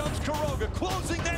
comes Kuroga, closing